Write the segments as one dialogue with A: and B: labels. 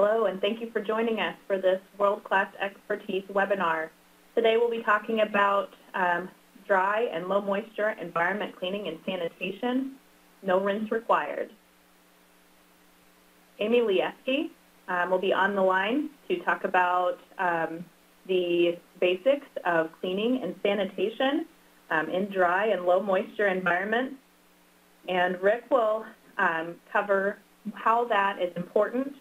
A: Hello, and thank you for joining us for this World-Class Expertise webinar. Today we'll be talking about um, dry and low moisture environment cleaning and sanitation, no rinse required. Amy Lieski um, will be on the line to talk about um, the basics of cleaning and sanitation um, in dry and low moisture environments. And Rick will um, cover how that is important,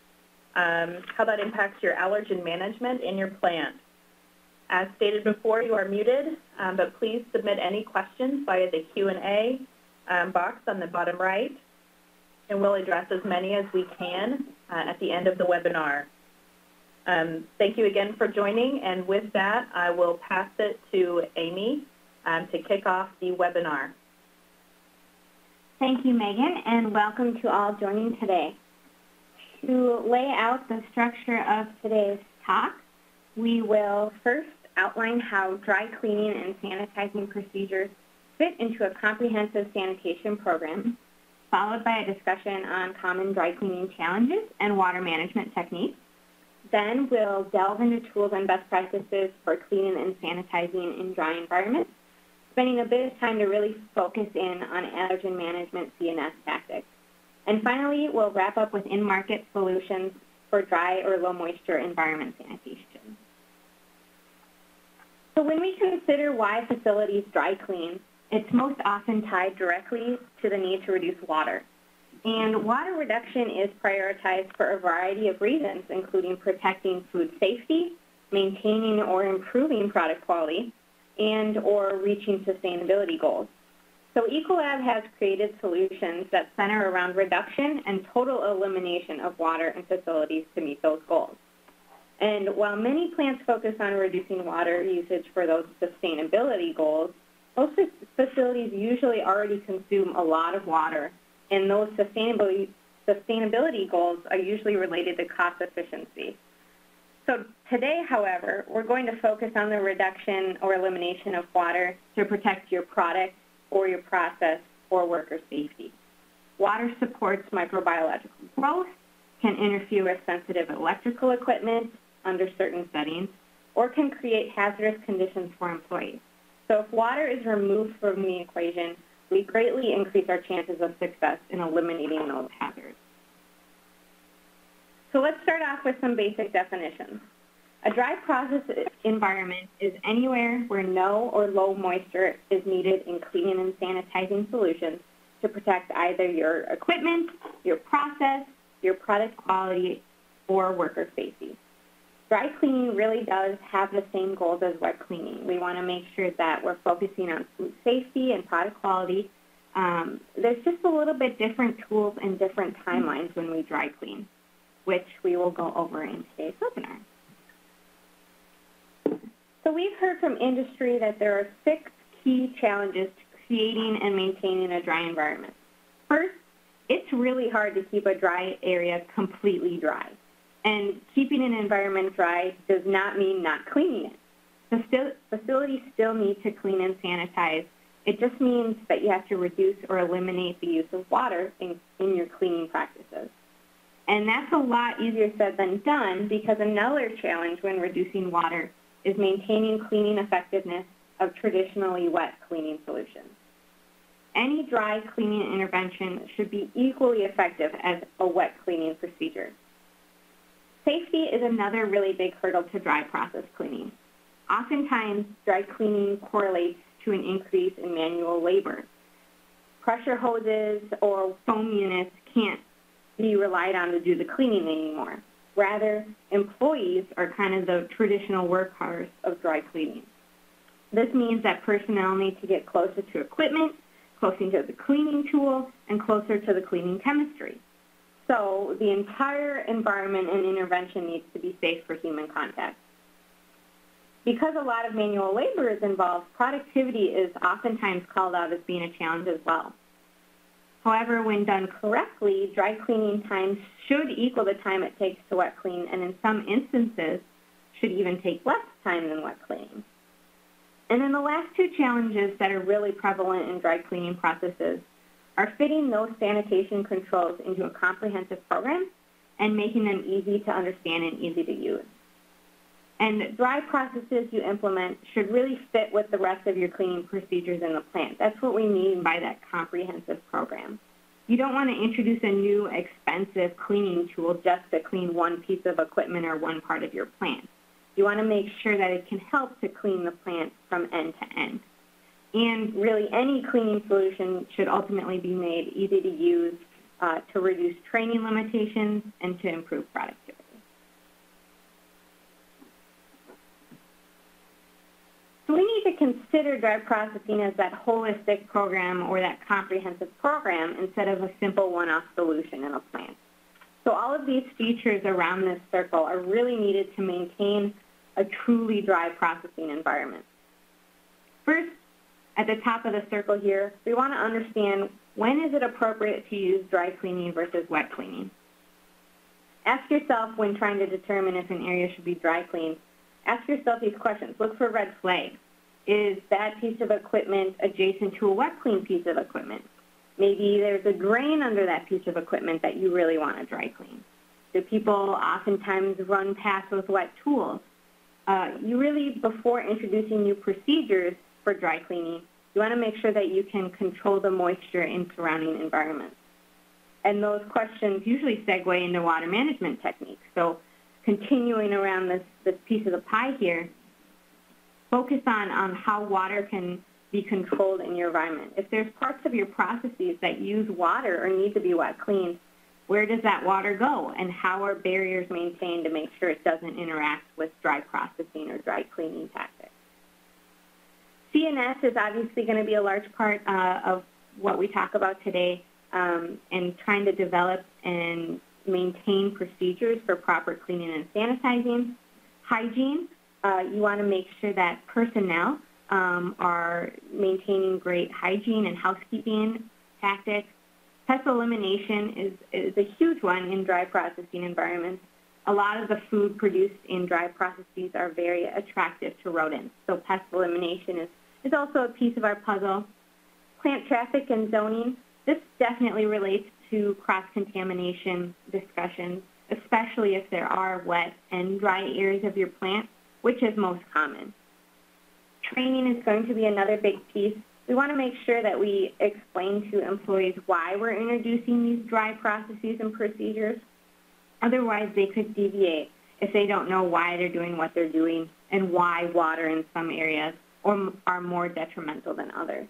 A: um, how that impacts your allergen management in your plant. As stated before, you are muted, um, but please submit any questions via the Q&A um, box on the bottom right, and we'll address as many as we can uh, at the end of the webinar. Um, thank you again for joining, and with that, I will pass it to Amy um, to kick off the webinar.
B: Thank you, Megan, and welcome to all joining today. To lay out the structure of today's talk, we will first outline how dry cleaning and sanitizing procedures fit into a comprehensive sanitation program, followed by a discussion on common dry cleaning challenges and water management techniques. Then we'll delve into tools and best practices for cleaning and sanitizing in dry environments, spending a bit of time to really focus in on allergen management CNS tactics. And finally, we'll wrap up with in-market solutions for dry or low moisture environment sanitation. So when we consider why facilities dry clean, it's most often tied directly to the need to reduce water. And water reduction is prioritized for a variety of reasons, including protecting food safety, maintaining or improving product quality, and or reaching sustainability goals. So Ecolab has created solutions that center around reduction and total elimination of water in facilities to meet those goals. And while many plants focus on reducing water usage for those sustainability goals, most facilities usually already consume a lot of water, and those sustainability, sustainability goals are usually related to cost efficiency. So today, however, we're going to focus on the reduction or elimination of water to protect your product or your process or worker safety. Water supports microbiological growth, can interfere with sensitive electrical equipment under certain settings, or can create hazardous conditions for employees. So if water is removed from the equation, we greatly increase our chances of success in eliminating those hazards. So let's start off with some basic definitions. A dry process environment is anywhere where no or low moisture is needed in cleaning and sanitizing solutions to protect either your equipment, your process, your product quality, or worker safety. Dry cleaning really does have the same goals as wet cleaning. We want to make sure that we're focusing on food safety and product quality. Um, there's just a little bit different tools and different timelines when we dry clean, which we will go over in today's webinar. So we've heard from industry that there are six key challenges to creating and maintaining a dry environment. First, it's really hard to keep a dry area completely dry. And keeping an environment dry does not mean not cleaning it. The facilities still need to clean and sanitize. It just means that you have to reduce or eliminate the use of water in, in your cleaning practices. And that's a lot easier said than done because another challenge when reducing water is maintaining cleaning effectiveness of traditionally wet cleaning solutions. Any dry cleaning intervention should be equally effective as a wet cleaning procedure. Safety is another really big hurdle to dry process cleaning. Oftentimes, dry cleaning correlates to an increase in manual labor. Pressure hoses or foam units can't be relied on to do the cleaning anymore. Rather, employees are kind of the traditional workhorse of dry cleaning. This means that personnel need to get closer to equipment, closer to the cleaning tool, and closer to the cleaning chemistry. So the entire environment and intervention needs to be safe for human contact. Because a lot of manual labor is involved, productivity is oftentimes called out as being a challenge as well. However, when done correctly, dry cleaning time should equal the time it takes to wet clean, and in some instances, should even take less time than wet cleaning. And then the last two challenges that are really prevalent in dry cleaning processes are fitting those sanitation controls into a comprehensive program and making them easy to understand and easy to use. And dry processes you implement should really fit with the rest of your cleaning procedures in the plant. That's what we mean by that comprehensive program. You don't want to introduce a new expensive cleaning tool just to clean one piece of equipment or one part of your plant. You want to make sure that it can help to clean the plant from end to end. And really any cleaning solution should ultimately be made easy to use uh, to reduce training limitations and to improve productivity. So we need to consider dry processing as that holistic program or that comprehensive program instead of a simple one-off solution in a plant. So all of these features around this circle are really needed to maintain a truly dry processing environment. First, at the top of the circle here, we want to understand when is it appropriate to use dry cleaning versus wet cleaning. Ask yourself when trying to determine if an area should be dry cleaned, ask yourself these questions. Look for red flags. Is that piece of equipment adjacent to a wet clean piece of equipment? Maybe there's a drain under that piece of equipment that you really want to dry clean. Do people oftentimes run past with wet tools? Uh, you really, before introducing new procedures for dry cleaning, you want to make sure that you can control the moisture in surrounding environments. And those questions usually segue into water management techniques. So continuing around this, this piece of the pie here, focus on, on how water can be controlled in your environment. If there's parts of your processes that use water or need to be wet cleaned, where does that water go and how are barriers maintained to make sure it doesn't interact with dry processing or dry cleaning tactics. CNS is obviously going to be a large part uh, of what we talk about today um, and trying to develop and maintain procedures for proper cleaning and sanitizing. Hygiene, uh, you want to make sure that personnel um, are maintaining great hygiene and housekeeping tactics Pest elimination is, is a huge one in dry processing environments. A lot of the food produced in dry processes are very attractive to rodents, so pest elimination is, is also a piece of our puzzle. Plant traffic and zoning, this definitely relates to cross-contamination discussions, especially if there are wet and dry areas of your plant, which is most common. Training is going to be another big piece we want to make sure that we explain to employees why we're introducing these dry processes and procedures. Otherwise, they could deviate if they don't know why they're doing what they're doing and why water in some areas or are more detrimental than others.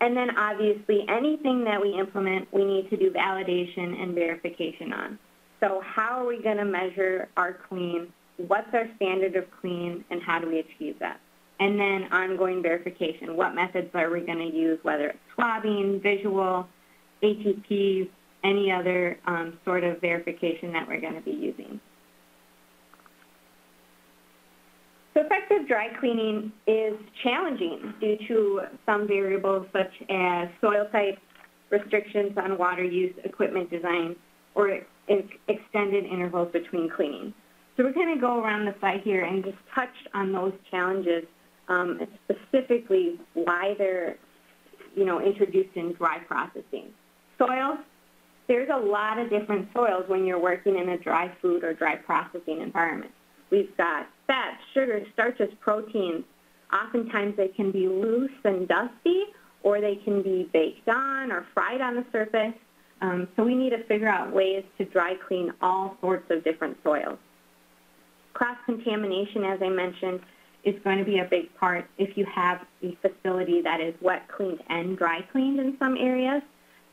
B: And then obviously anything that we implement, we need to do validation and verification on. So how are we going to measure our clean? What's our standard of clean and how do we achieve that? and then ongoing verification. What methods are we going to use, whether it's swabbing, visual, ATP, any other um, sort of verification that we're going to be using. So effective dry cleaning is challenging due to some variables such as soil type, restrictions on water use, equipment design, or extended intervals between cleaning. So we're going to go around the site here and just touch on those challenges um, specifically why they're, you know, introduced in dry processing. Soils, there's a lot of different soils when you're working in a dry food or dry processing environment. We've got fats, sugars, starches, proteins. Oftentimes they can be loose and dusty, or they can be baked on or fried on the surface. Um, so we need to figure out ways to dry clean all sorts of different soils. Cross-contamination, as I mentioned, is going to be a big part if you have a facility that is wet cleaned and dry cleaned in some areas.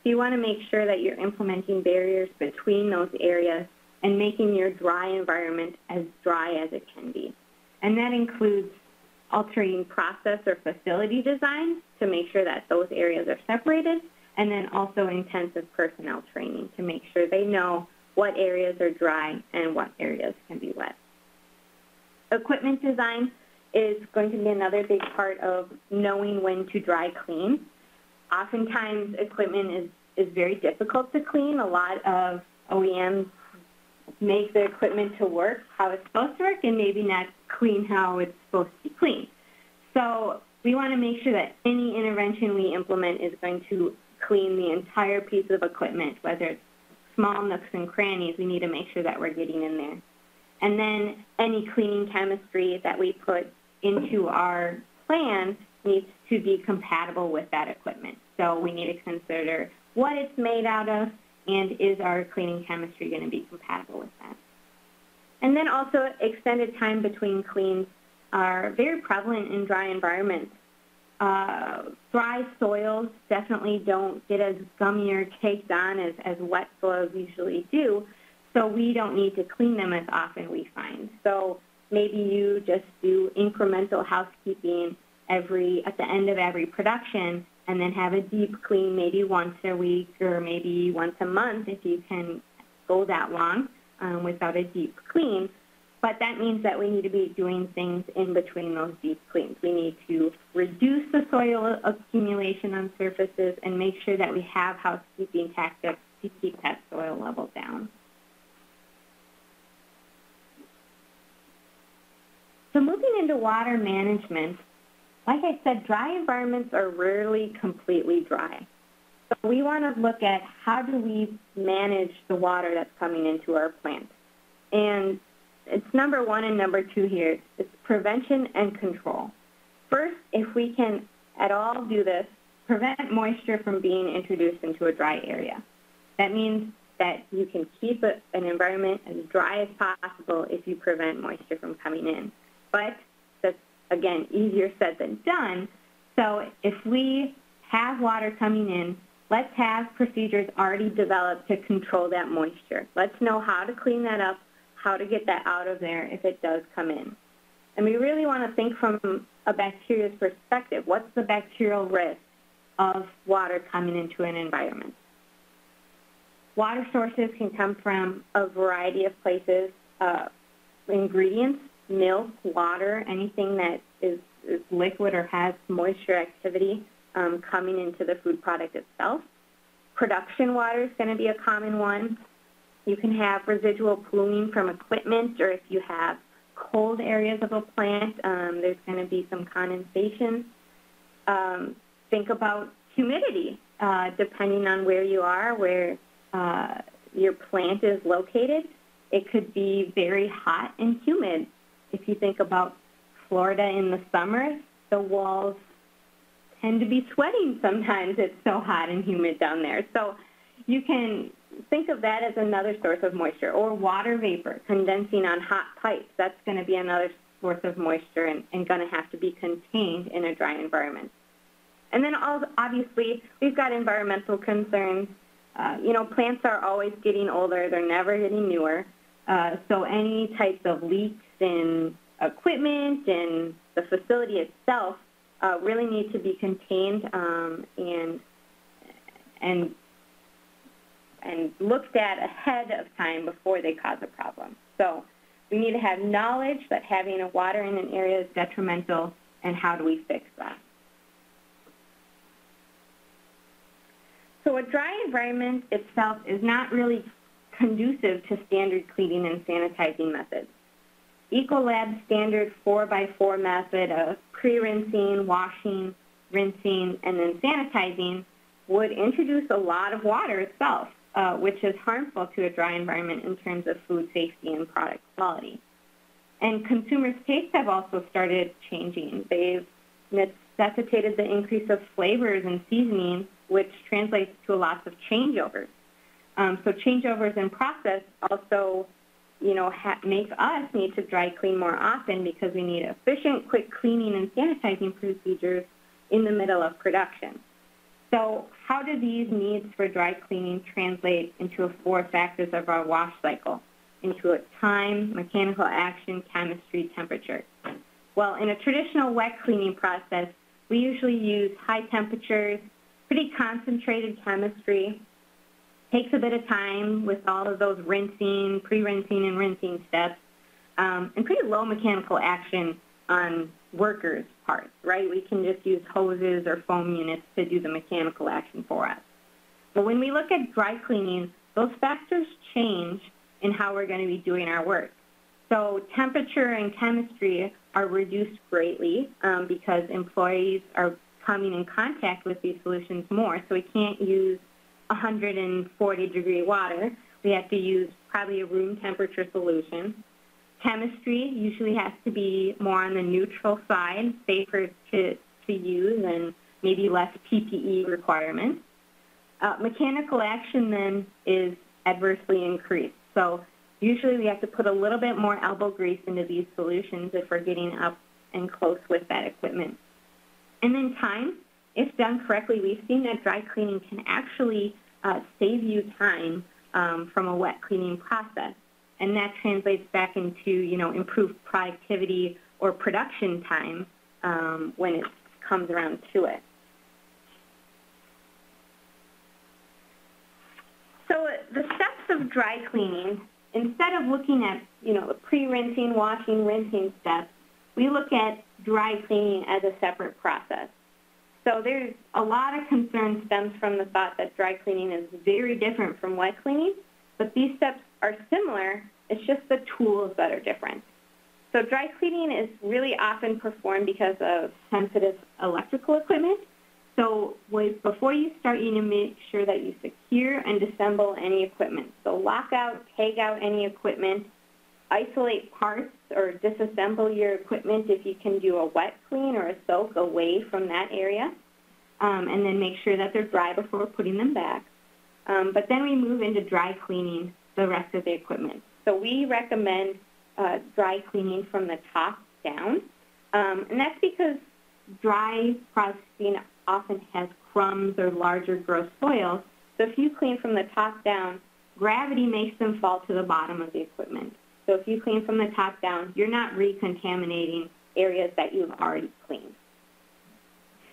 B: So you want to make sure that you're implementing barriers between those areas and making your dry environment as dry as it can be. And that includes altering process or facility design to make sure that those areas are separated, and then also intensive personnel training to make sure they know what areas are dry and what areas can be wet. Equipment design, is going to be another big part of knowing when to dry clean. Oftentimes, equipment is, is very difficult to clean. A lot of OEMs make the equipment to work how it's supposed to work and maybe not clean how it's supposed to be cleaned. So we want to make sure that any intervention we implement is going to clean the entire piece of equipment, whether it's small nooks and crannies, we need to make sure that we're getting in there. And then any cleaning chemistry that we put into our plan needs to be compatible with that equipment. So we need to consider what it's made out of and is our cleaning chemistry going to be compatible with that. And then also extended time between cleans are very prevalent in dry environments. Uh, dry soils definitely don't get as gummy or caked on as, as wet soils usually do, so we don't need to clean them as often, we find. So maybe you just do incremental housekeeping every at the end of every production and then have a deep clean maybe once a week or maybe once a month if you can go that long um, without a deep clean. But that means that we need to be doing things in between those deep cleans. We need to reduce the soil accumulation on surfaces and make sure that we have housekeeping tactics to keep that soil level down. So into water management, like I said, dry environments are rarely completely dry. So we want to look at how do we manage the water that's coming into our plant. And it's number one and number two here. It's prevention and control. First, if we can at all do this, prevent moisture from being introduced into a dry area. That means that you can keep a, an environment as dry as possible if you prevent moisture from coming in. But again, easier said than done. So if we have water coming in, let's have procedures already developed to control that moisture. Let's know how to clean that up how to get that out of there if it does come in. And we really want to think from a bacteria's perspective. What's the bacterial risk of water coming into an environment? Water sources can come from a variety of places. Uh, ingredients, milk, water, anything that is, is, liquid or has moisture activity um, coming into the food product itself. Production water is going to be a common one. You can have residual plume from equipment, or if you have cold areas of a plant, um, there's going to be some condensation. Um, think about humidity, uh, depending on where you are, where uh, your plant is located. It could be very hot and humid. If you think about Florida in the summer, the walls tend to be sweating sometimes. It's so hot and humid down there. So you can think of that as another source of moisture, or water vapor condensing on hot pipes. That's going to be another source of moisture and, and going to have to be contained in a dry environment. And then all, obviously, we've got environmental concerns. Uh, you know, plants are always getting older. They're never getting newer. Uh, so any types of leaks in equipment and the facility itself uh, really need to be contained um, and and and looked at ahead of time before they cause a problem. So we need to have knowledge that having a water in an area is detrimental, and how do we fix that? So a dry environment itself is not really conducive to standard cleaning and sanitizing methods. Ecolab's standard 4x4 method of pre-rinsing, washing, rinsing, and then sanitizing would introduce a lot of water itself uh, which is harmful to a dry environment in terms of food safety and product quality. And consumers' tastes have also started changing. They've necessitated the increase of flavors and seasonings, which translates to lots of changeovers. Um, so changeovers in process also, you know, ha- make us need to dry clean more often because we need efficient, quick cleaning and sanitizing procedures in the middle of production. So how do these needs for dry cleaning translate into four factors of our wash cycle, into a time, mechanical action, chemistry, temperature? Well, in a traditional wet cleaning process, we usually use high temperatures, pretty concentrated chemistry, takes a bit of time with all of those rinsing, pre-rinsing and rinsing steps, um, and pretty low mechanical action on workers' parts, right? We can just use hoses or foam units to do the mechanical action for us. But when we look at dry cleaning, those factors change in how we're going to be doing our work. So temperature and chemistry are reduced greatly um, because employees are coming in contact with these solutions more. So we can't use 140 degree water. we have to use probably a room temperature solution. Chemistry usually has to be more on the neutral side, safer to, to use and maybe less PPE requirements. Uh, mechanical action then is adversely increased. So usually we have to put a little bit more elbow grease into these solutions if we're getting up and close with that equipment. And then time, if done correctly, we've seen that dry cleaning can actually uh, save you time um, from a wet cleaning process. And that translates back into, you know, improved productivity or production time um, when it comes around to it. So the steps of dry cleaning, instead of looking at, you know, the pre-rinsing, washing, rinsing steps, we look at dry cleaning as a separate process. So there's a lot of concern stems from the thought that dry cleaning is very different from wet cleaning, but these steps are similar, it's just the tools that are different. So dry cleaning is really often performed because of sensitive electrical equipment. So before you start, you need to make sure that you secure and disassemble any equipment. So lock out, tag out any equipment, isolate parts or disassemble your equipment if you can do a wet clean or a soak away from that area, um, and then make sure that they're dry before putting them back. Um, but then we move into dry cleaning the rest of the equipment. So we recommend uh, dry cleaning from the top down, um, and that's because dry processing often has crumbs or larger gross soils. So if you clean from the top down, gravity makes them fall to the bottom of the equipment. So if you clean from the top down, you're not recontaminating areas that you've already cleaned.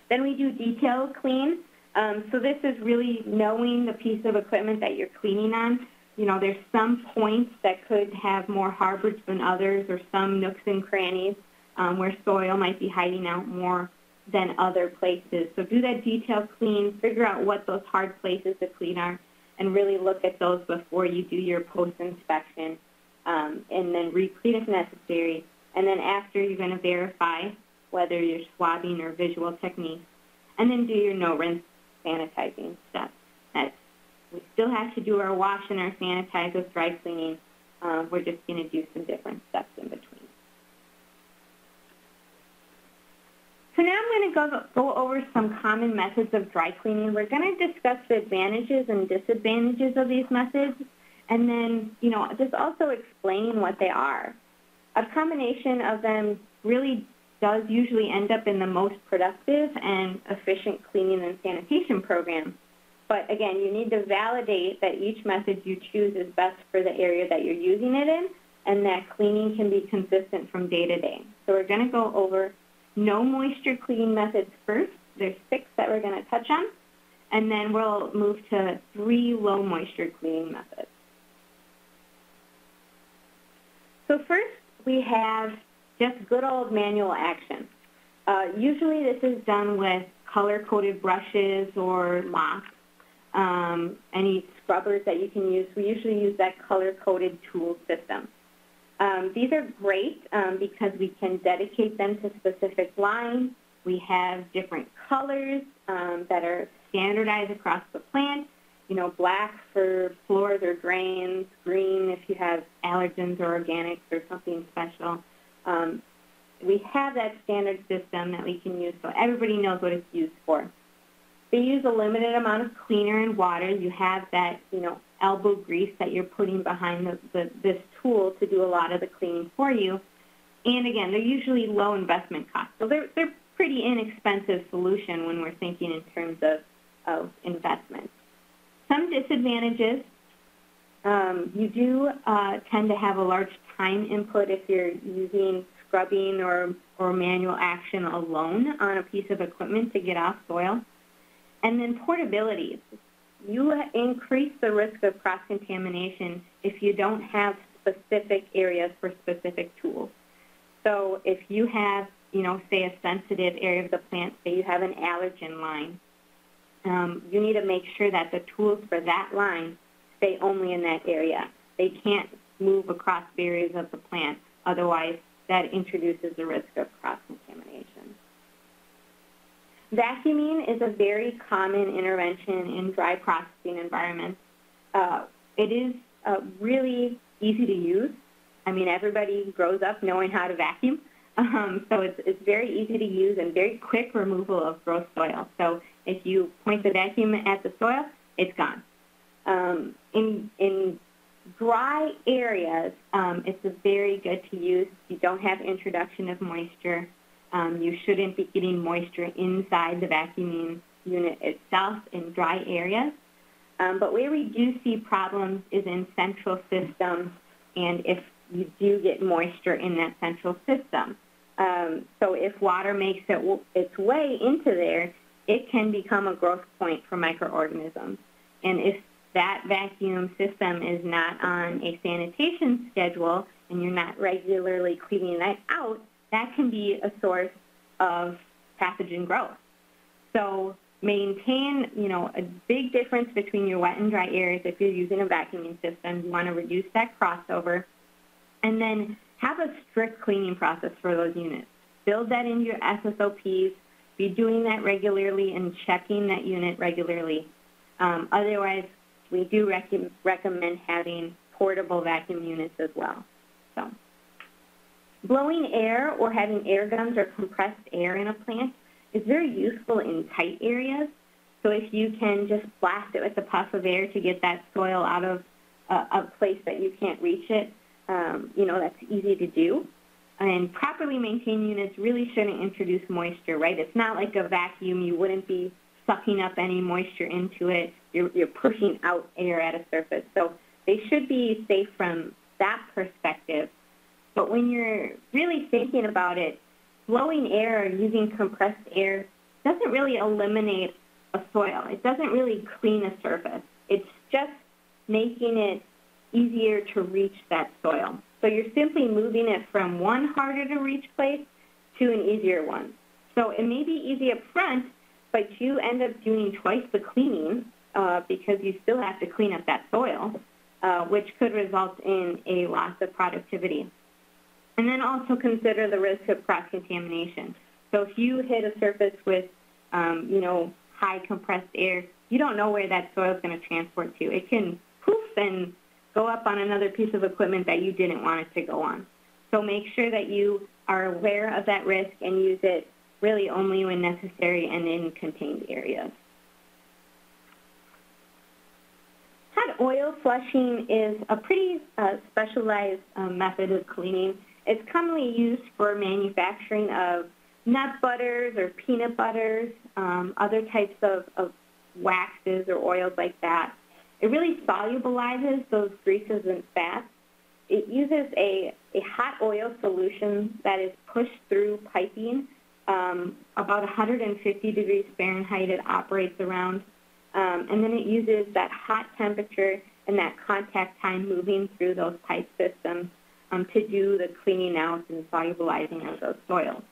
B: Then we do detail clean. Um, so this is really knowing the piece of equipment that you're cleaning on. You know, there's some points that could have more harbors than others or some nooks and crannies um, where soil might be hiding out more than other places. So do that detail clean, figure out what those hard places to clean are, and really look at those before you do your post-inspection um, and then repeat if necessary. And then after, you're going to verify whether you're swabbing or visual techniques, and then do your no-rinse sanitizing steps. That's, we still have to do our wash and our sanitize with dry cleaning. Um, we're just going to do some different steps in between. So now I'm going to go, go over some common methods of dry cleaning. We're going to discuss the advantages and disadvantages of these methods and then, you know, just also explaining what they are. A combination of them really does usually end up in the most productive and efficient cleaning and sanitation program. But again, you need to validate that each method you choose is best for the area that you're using it in and that cleaning can be consistent from day to day. So we're going to go over no moisture cleaning methods first. There's six that we're going to touch on. And then we'll move to three low moisture cleaning methods. So first, we have just good old manual action. Uh, usually this is done with color-coded brushes or mops. Um, any scrubbers that you can use, we usually use that color-coded tool system. Um, these are great um, because we can dedicate them to specific lines. We have different colors um, that are standardized across the plant you know, black for floors or drains, green if you have allergens or organics or something special. Um, we have that standard system that we can use so everybody knows what it's used for. They use a limited amount of cleaner and water. You have that, you know, elbow grease that you're putting behind the, the, this tool to do a lot of the cleaning for you. And again, they're usually low investment costs. So they're, they're pretty inexpensive solution when we're thinking in terms of, of investment. Some disadvantages, um, you do uh, tend to have a large time input if you're using scrubbing or, or manual action alone on a piece of equipment to get off soil. And then portability. You increase the risk of cross-contamination if you don't have specific areas for specific tools. So if you have, you know, say a sensitive area of the plant, say you have an allergen line, um, you need to make sure that the tools for that line stay only in that area. They can't move across barriers of the plant. Otherwise, that introduces the risk of cross-contamination. Vacuuming is a very common intervention in dry processing environments. Uh, it is uh, really easy to use. I mean, everybody grows up knowing how to vacuum. Um, so it's, it's very easy to use and very quick removal of gross soil. So if you point the vacuum at the soil, it's gone. Um, in, in dry areas, um, it's very good to use. You don't have introduction of moisture. Um, you shouldn't be getting moisture inside the vacuuming unit itself in dry areas. Um, but where we do see problems is in central systems and if you do get moisture in that central system. Um, so if water makes it its way into there, it can become a growth point for microorganisms. And if that vacuum system is not on a sanitation schedule and you're not regularly cleaning that out, that can be a source of pathogen growth. So maintain, you know, a big difference between your wet and dry areas if you're using a vacuuming system. You want to reduce that crossover. And then have a strict cleaning process for those units. Build that into your SSOPs. Be doing that regularly and checking that unit regularly. Um, otherwise, we do rec recommend having portable vacuum units as well. So, blowing air or having air guns or compressed air in a plant is very useful in tight areas. So if you can just blast it with a puff of air to get that soil out of a, a place that you can't reach it, um, you know, that's easy to do. And properly maintained units really shouldn't introduce moisture, right? It's not like a vacuum. You wouldn't be sucking up any moisture into it. You're, you're pushing out air at a surface. So they should be safe from that perspective. But when you're really thinking about it, blowing air or using compressed air doesn't really eliminate a soil. It doesn't really clean a surface. It's just making it easier to reach that soil. So you're simply moving it from one harder to reach place to an easier one. So it may be easy up front, but you end up doing twice the cleaning uh, because you still have to clean up that soil, uh, which could result in a loss of productivity. And then also consider the risk of cross-contamination. So if you hit a surface with, um, you know, high compressed air, you don't know where that soil is going to transport to. It can poof and go up on another piece of equipment that you didn't want it to go on. So make sure that you are aware of that risk and use it really only when necessary and in contained areas. Hot oil flushing is a pretty uh, specialized um, method of cleaning. It's commonly used for manufacturing of nut butters or peanut butters, um, other types of, of waxes or oils like that. It really solubilizes those greases and fats. It uses a, a hot oil solution that is pushed through piping. Um, about 150 degrees Fahrenheit it operates around. Um, and then it uses that hot temperature and that contact time moving through those pipe systems um, to do the cleaning out and solubilizing of those soils.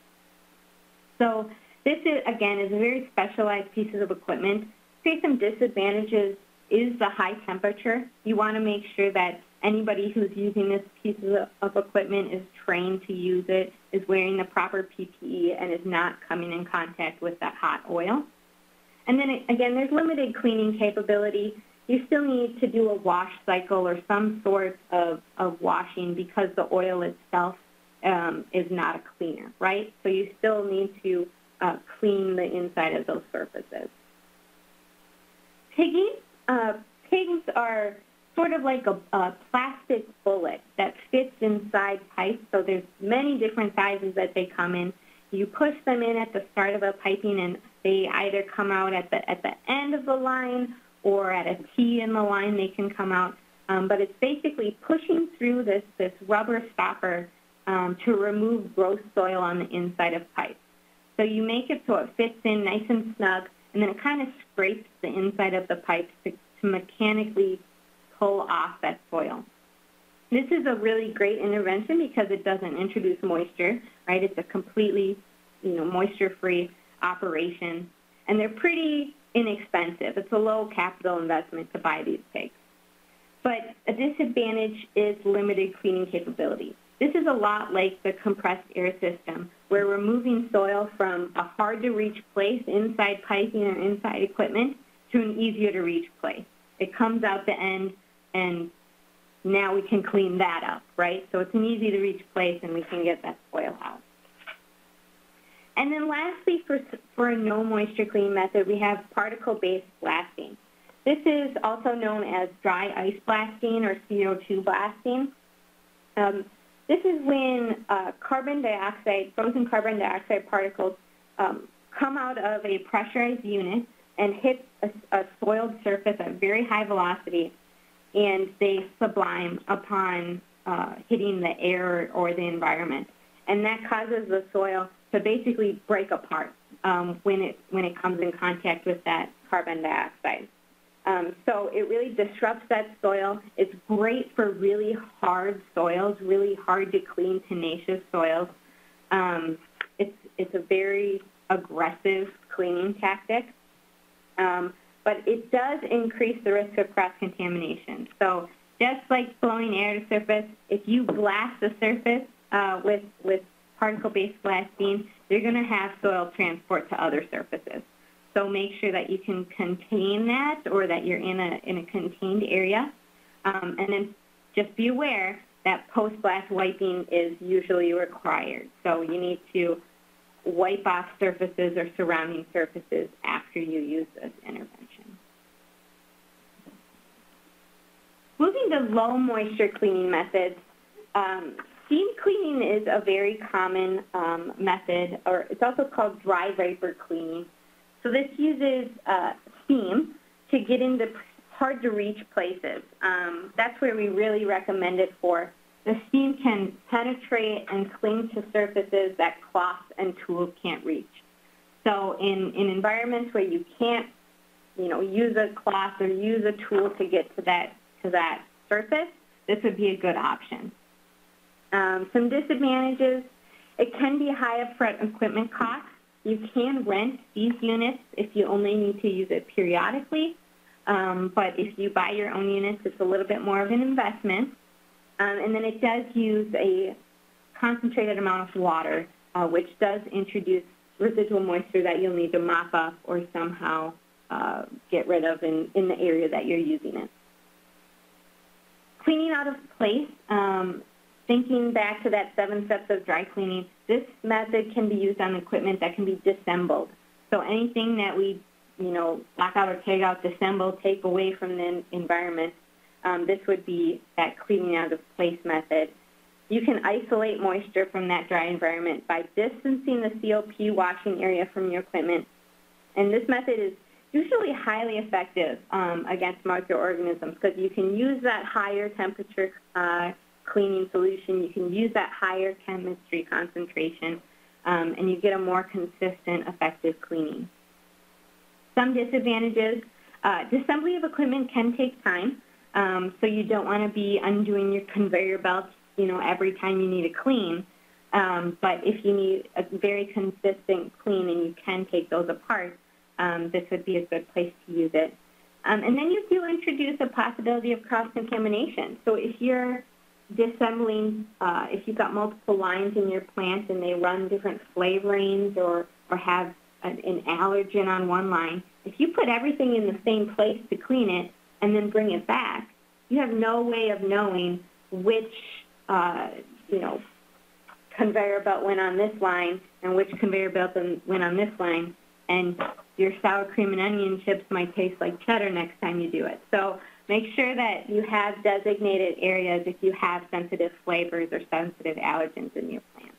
B: So this, is, again, is a very specialized piece of equipment. Say some disadvantages is the high temperature. You want to make sure that anybody who's using this piece of equipment is trained to use it, is wearing the proper PPE, and is not coming in contact with that hot oil. And then, again, there's limited cleaning capability you still need to do a wash cycle or some sort of, of washing because the oil itself um, is not a cleaner, right? So you still need to uh, clean the inside of those surfaces. Pigging, uh, pigs are sort of like a, a, plastic bullet that fits inside pipes. So there's many different sizes that they come in. You push them in at the start of a piping, and they either come out at the at the end of the line or at a T in the line they can come out. Um, but it's basically pushing through this, this rubber stopper um, to remove gross soil on the inside of pipes. So you make it so it fits in nice and snug, and then it kind of scrapes the inside of the pipes to, to mechanically pull off that soil. This is a really great intervention because it doesn't introduce moisture, right? It's a completely, you know, moisture-free operation. And they're pretty inexpensive. It's a low capital investment to buy these pigs. But a disadvantage is limited cleaning capability. This is a lot like the compressed air system, we're removing soil from a hard-to-reach place inside piping or inside equipment to an easier-to-reach place. It comes out the end, and now we can clean that up, right? So it's an easy to reach place and we can get that soil out. And then lastly, for, for a no moisture cleaning method, we have particle-based blasting. This is also known as dry ice blasting or CO2 blasting. Um, this is when uh, carbon dioxide, frozen carbon dioxide particles um, come out of a pressurized unit and hit a, a soiled surface at very high velocity, and they sublime upon uh, hitting the air or the environment. And that causes the soil to basically break apart um, when, it, when it comes in contact with that carbon dioxide. Um, so it really disrupts that soil. It's great for really hard soils, really hard to clean, tenacious soils. Um, it's, it's a very aggressive cleaning tactic, um, but it does increase the risk of cross-contamination. So just like blowing air to surface, if you blast the surface uh, with, with particle-based blasting, you're going to have soil transport to other surfaces. So make sure that you can contain that or that you're in a, in a contained area. Um, and then just be aware that post-blast wiping is usually required. So you need to wipe off surfaces or surrounding surfaces after you use this intervention. Moving to low moisture cleaning methods, um, steam cleaning is a very common um, method, or it's also called dry vapor cleaning. So this uses uh, steam to get into hard to reach places. Um, that's where we really recommend it for. The steam can penetrate and cling to surfaces that cloths and tools can't reach. So in, in environments where you can't, you know, use a cloth or use a tool to get to that, to that surface, this would be a good option. Um, some disadvantages, it can be high upfront equipment costs. You can rent these units if you only need to use it periodically, um, but if you buy your own units, it's a little bit more of an investment. Um, and then it does use a concentrated amount of water, uh, which does introduce residual moisture that you'll need to mop up or somehow uh, get rid of in, in the area that you're using it. Cleaning out of place, um, thinking back to that seven steps of dry cleaning, this method can be used on equipment that can be disassembled. So anything that we, you know, lock out or take out, disassemble, take away from the environment, um, this would be that cleaning out of place method. You can isolate moisture from that dry environment by distancing the COP washing area from your equipment. And this method is usually highly effective um, against microorganisms because you can use that higher temperature uh, cleaning solution. You can use that higher chemistry concentration, um, and you get a more consistent, effective cleaning. Some disadvantages, uh, disassembly of equipment can take time, um, so you don't want to be undoing your conveyor belts, you know, every time you need a clean. Um, but if you need a very consistent clean and you can take those apart, um, this would be a good place to use it. Um, and then you do introduce a possibility of cross-contamination. So if you're disassembling, uh, if you've got multiple lines in your plant and they run different flavorings or, or have an, an allergen on one line, if you put everything in the same place to clean it and then bring it back, you have no way of knowing which, uh, you know, conveyor belt went on this line and which conveyor belt went on this line. And your sour cream and onion chips might taste like cheddar next time you do it. So Make sure that you have designated areas if you have sensitive flavors or sensitive allergens in your plant.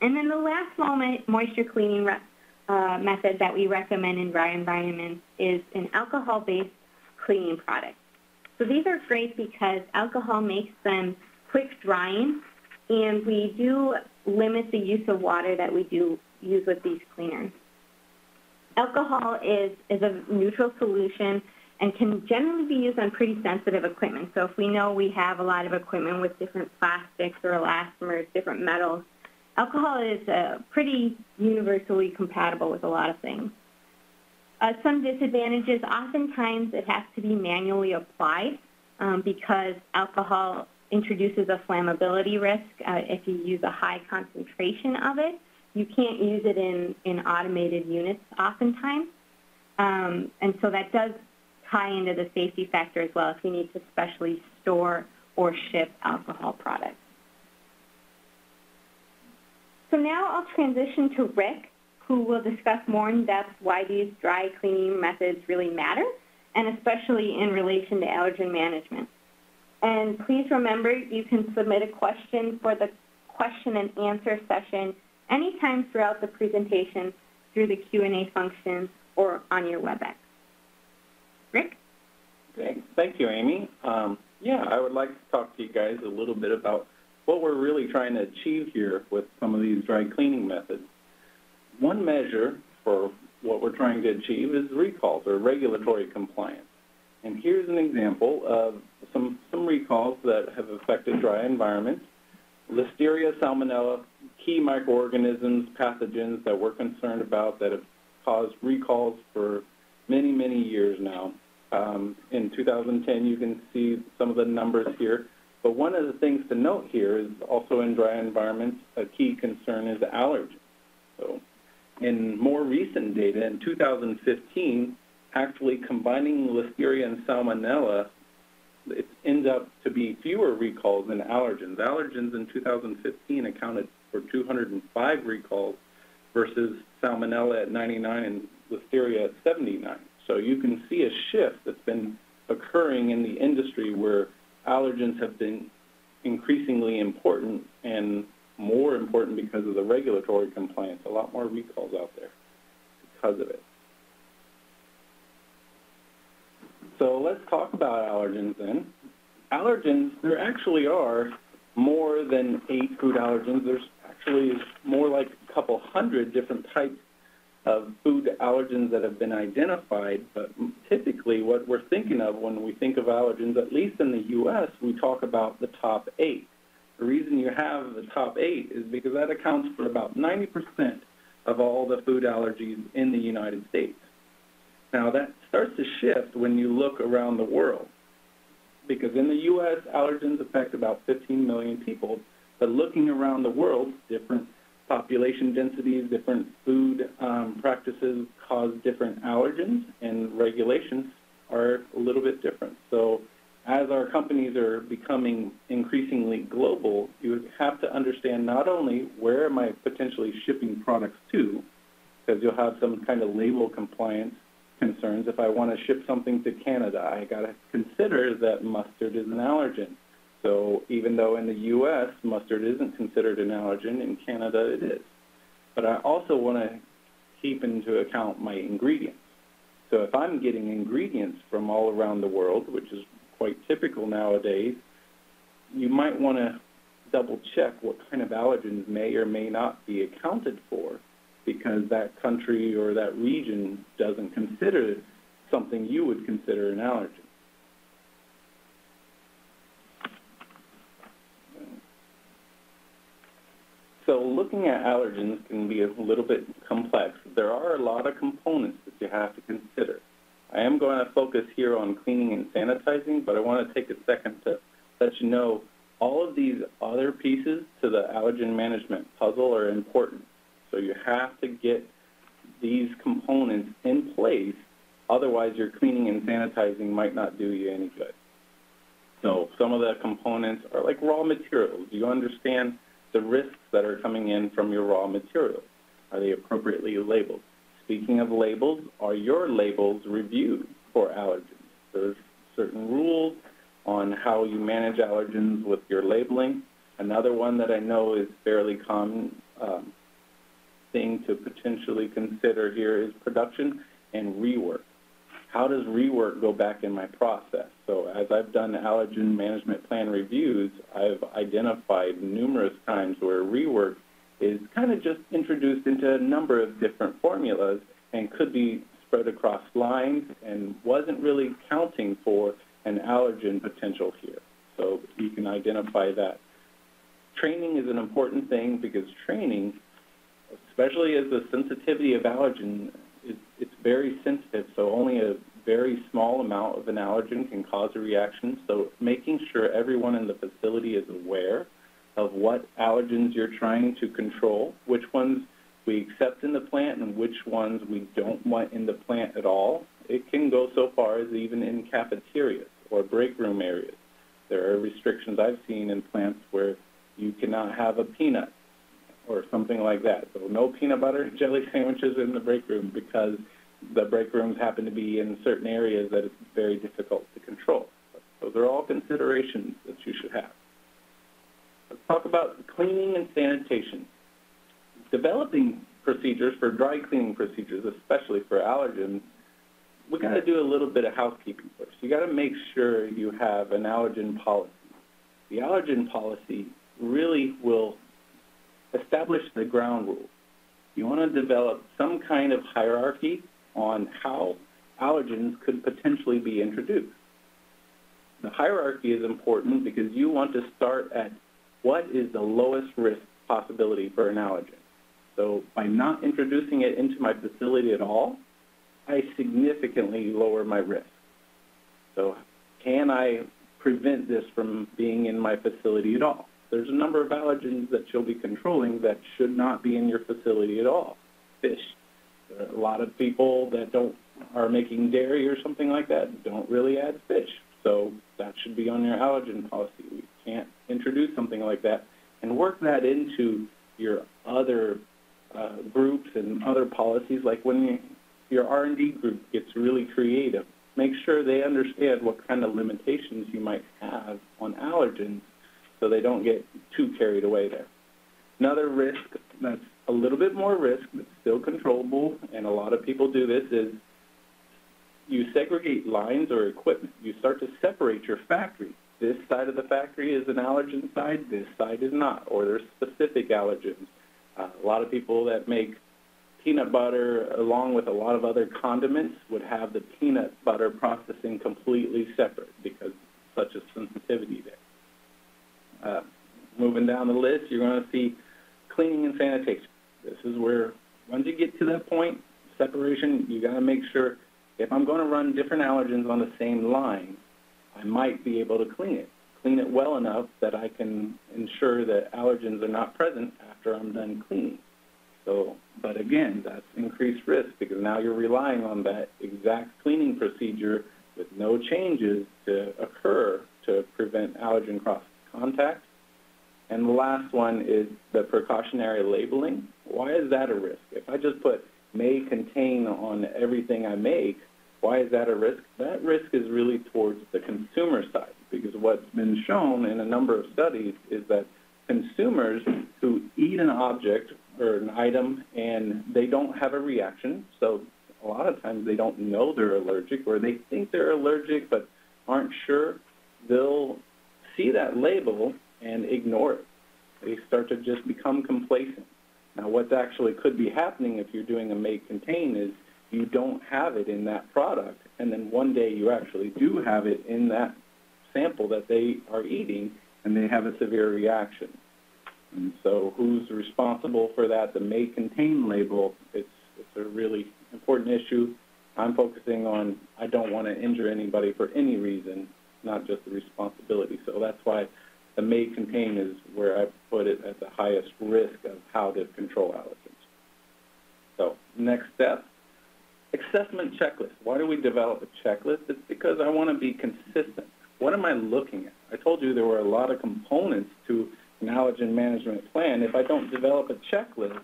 B: And then the last moment moisture cleaning uh, method that we recommend in dry environments is an alcohol-based cleaning product. So these are great because alcohol makes them quick drying, and we do limit the use of water that we do use with these cleaners. Alcohol is, is a neutral solution and can generally be used on pretty sensitive equipment. So if we know we have a lot of equipment with different plastics or elastomers, different metals, alcohol is uh, pretty universally compatible with a lot of things. Uh, some disadvantages, oftentimes it has to be manually applied um, because alcohol introduces a flammability risk uh, if you use a high concentration of it. You can't use it in, in automated units oftentimes. Um, and so that does tie into the safety factor as well if you need to specially store or ship alcohol products. So now I'll transition to Rick, who will discuss more in depth why these dry cleaning methods really matter, and especially in relation to allergen management. And please remember, you can submit a question for the question and answer session anytime throughout the presentation through the Q&A function or on your WebEx. Rick?
C: Okay, thank you, Amy. Um, yeah, I would like to talk to you guys a little bit about what we're really trying to achieve here with some of these dry cleaning methods. One measure for what we're trying to achieve is recalls or regulatory compliance. And here's an example of some, some recalls that have affected dry environments. Listeria, salmonella, key microorganisms, pathogens that we're concerned about that have caused recalls for many, many years now. Um, in 2010, you can see some of the numbers here. But one of the things to note here is also in dry environments, a key concern is allergens. So in more recent data, in 2015, actually combining Listeria and Salmonella, it ends up to be fewer recalls than allergens. Allergens in 2015 accounted for 205 recalls versus Salmonella at 99 and Listeria at 79. So you can see a shift that's been occurring in the industry where allergens have been increasingly important and more important because of the regulatory compliance. A lot more recalls out there because of it. So let's talk about allergens then. Allergens, there actually are more than eight food allergens. There's actually more like a couple hundred different types of food allergens that have been identified, but typically what we're thinking of when we think of allergens, at least in the U.S., we talk about the top eight. The reason you have the top eight is because that accounts for about 90% of all the food allergies in the United States. Now that starts to shift when you look around the world, because in the U.S., allergens affect about 15 million people, but looking around the world, different population densities, different food um, practices cause different allergens, and regulations are a little bit different. So as our companies are becoming increasingly global, you have to understand not only where am I potentially shipping products to, because you'll have some kind of label compliance concerns. If I want to ship something to Canada, I got to consider that mustard is an allergen. So even though in the U.S. mustard isn't considered an allergen, in Canada it is. But I also want to keep into account my ingredients. So if I'm getting ingredients from all around the world, which is quite typical nowadays, you might want to double check what kind of allergens may or may not be accounted for because that country or that region doesn't consider something you would consider an allergen. So looking at allergens can be a little bit complex. There are a lot of components that you have to consider. I am going to focus here on cleaning and sanitizing, but I want to take a second to let you know all of these other pieces to the allergen management puzzle are important. So you have to get these components in place, otherwise your cleaning and sanitizing might not do you any good. So some of the components are like raw materials. You understand the risks that are coming in from your raw materials. Are they appropriately labeled? Speaking of labels, are your labels reviewed for allergens? There's certain rules on how you manage allergens with your labeling. Another one that I know is fairly common um, thing to potentially consider here is production and rework. How does rework go back in my process? So as I've done allergen management plan reviews, I've identified numerous times where rework is kind of just introduced into a number of different formulas and could be spread across lines and wasn't really counting for an allergen potential here. So you can identify that. Training is an important thing because training especially as the sensitivity of allergen it's very sensitive, so only a very small amount of an allergen can cause a reaction. So making sure everyone in the facility is aware of what allergens you're trying to control, which ones we accept in the plant and which ones we don't want in the plant at all. It can go so far as even in cafeterias or break room areas. There are restrictions I've seen in plants where you cannot have a peanut or something like that. So no peanut butter and jelly sandwiches in the break room because the break rooms happen to be in certain areas that it's very difficult to control. Those are all considerations that you should have. Let's talk about cleaning and sanitation. Developing procedures for dry cleaning procedures, especially for allergens, we got to do a little bit of housekeeping first. You got to make sure you have an allergen policy. The allergen policy really will establish the ground rules. You want to develop some kind of hierarchy on how allergens could potentially be introduced. The hierarchy is important because you want to start at what is the lowest risk possibility for an allergen. So by not introducing it into my facility at all, I significantly lower my risk. So can I prevent this from being in my facility at all? There's a number of allergens that you'll be controlling that should not be in your facility at all. Fish. A lot of people that don't are making dairy or something like that don't really add fish. So that should be on your allergen policy. We can't introduce something like that and work that into your other uh, groups and other policies. Like when you, your R&D group gets really creative, make sure they understand what kind of limitations you might have on allergens so they don't get too carried away there. Another risk that's a little bit more risk, but still controllable, and a lot of people do this, is you segregate lines or equipment. You start to separate your factory. This side of the factory is an allergen side, this side is not, or there's specific allergens. Uh, a lot of people that make peanut butter along with a lot of other condiments would have the peanut butter processing completely separate because such a sensitivity there. Uh, moving down the list, you're going to see cleaning and sanitation. This is where, once you get to that point, separation, you got to make sure if I'm going to run different allergens on the same line, I might be able to clean it. Clean it well enough that I can ensure that allergens are not present after I'm done cleaning. So, but again, that's increased risk because now you're relying on that exact cleaning procedure with no changes to occur to prevent allergen cross contact. And the last one is the precautionary labeling. Why is that a risk? If I just put may contain on everything I make, why is that a risk? That risk is really towards the consumer side because what's been shown in a number of studies is that consumers who eat an object or an item and they don't have a reaction, so a lot of times they don't know they're allergic or they think they're allergic but aren't sure, they'll see that label and ignore it. They start to just become complacent. Now, what actually could be happening if you're doing a may contain is you don't have it in that product, and then one day you actually do have it in that sample that they are eating, and they have a severe reaction. And so who's responsible for that? The may contain label, it's, it's a really important issue. I'm focusing on I don't want to injure anybody for any reason, not just the responsibility. So that's why the may contain is where I put it at the highest risk of how to control allergens. So next step, assessment checklist. Why do we develop a checklist? It's because I want to be consistent. What am I looking at? I told you there were a lot of components to an allergen management plan. If I don't develop a checklist,